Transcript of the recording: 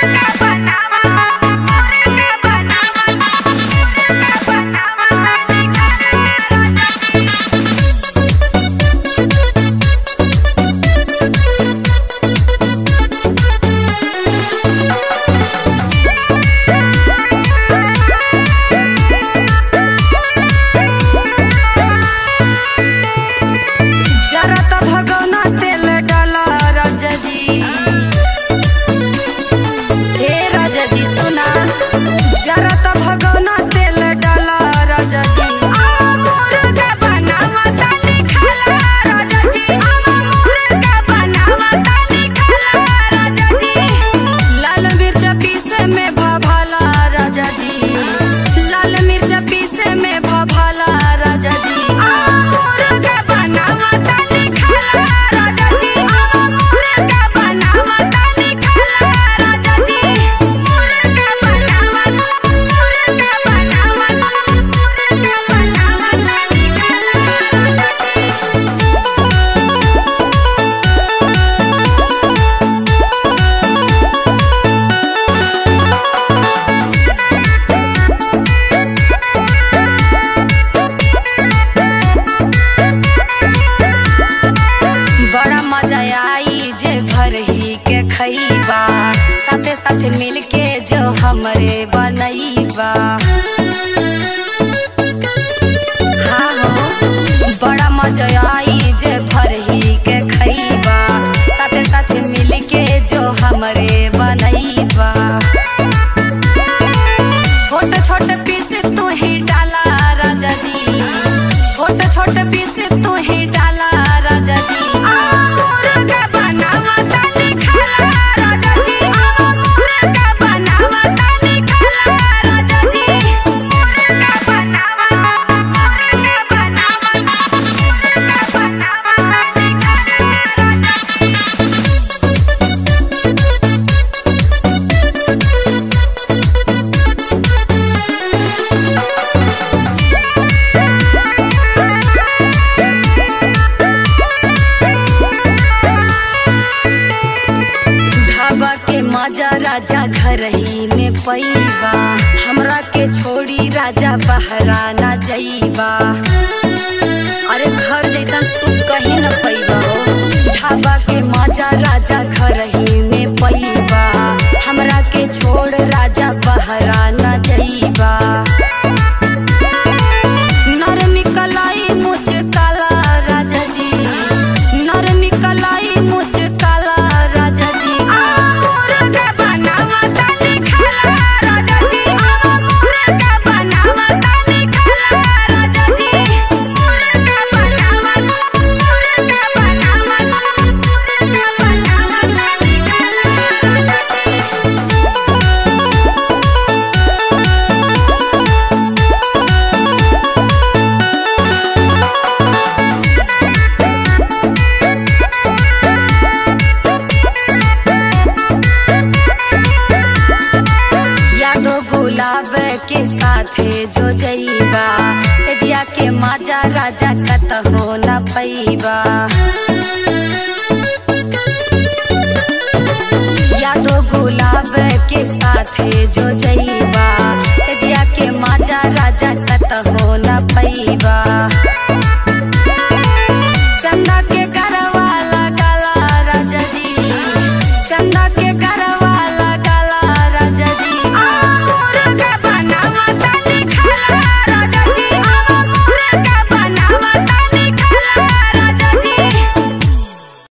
banana, banana. आई जे भर ही के खईबा साथे साथे मिल के जो हमरे बनैबा हाँ बड़ा मज़ा आई जे भर ही के के जो हमरे बनईबा छोट छोट पीस तू ही डाला राजा जी। छोट छोट पीस मज़ा राजा घर ही में पैबा। हमरा के छोड़ी राजा बहरा ना जईबा अरे घर जैसा सुख कहीं न पैबा हो। ढाबा के मज़ा राजा घर ही यादो गुलाब के साथे जो जईबा, सजिया के माजा, राजा कत हो न पैबा। यादो गुलाब के साथे जो जईबा, सजिया के माजा, राजा कत हो न पैबा।